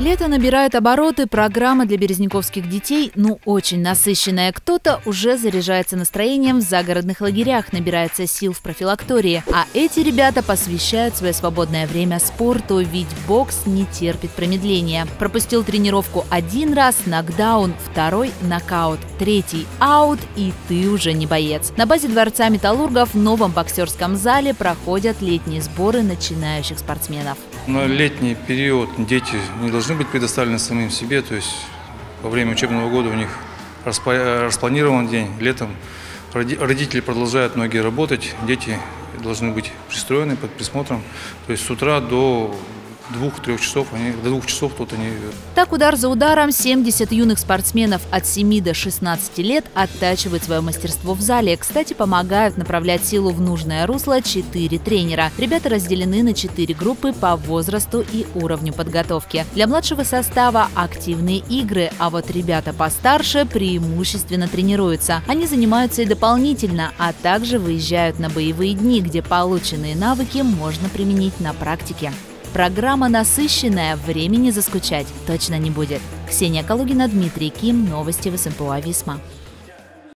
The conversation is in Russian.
Лето набирает обороты, программа для березняковских детей, ну, очень насыщенная. Кто-то уже заряжается настроением в загородных лагерях, набирается сил в профилактории. А эти ребята посвящают свое свободное время спорту, ведь бокс не терпит промедления. Пропустил тренировку один раз, нокдаун, второй – нокаут, третий – аут, и ты уже не боец. На базе Дворца Металлургов в новом боксерском зале проходят летние сборы начинающих спортсменов. На летний период дети не должны быть предоставлены самим себе, то есть во время учебного года у них распланирован день. Летом родители продолжают многие работать, дети должны быть пристроены под присмотром. То есть с утра до двух-трех часов, они, до двух часов тут они... Так удар за ударом 70 юных спортсменов от 7 до 16 лет оттачивают свое мастерство в зале. Кстати, помогают направлять силу в нужное русло 4 тренера. Ребята разделены на 4 группы по возрасту и уровню подготовки. Для младшего состава активные игры, а вот ребята постарше преимущественно тренируются. Они занимаются и дополнительно, а также выезжают на боевые дни, где полученные навыки можно применить на практике. Программа насыщенная, времени заскучать точно не будет. Ксения Калугина, Дмитрий Ким, новости в СМПУ Ависма.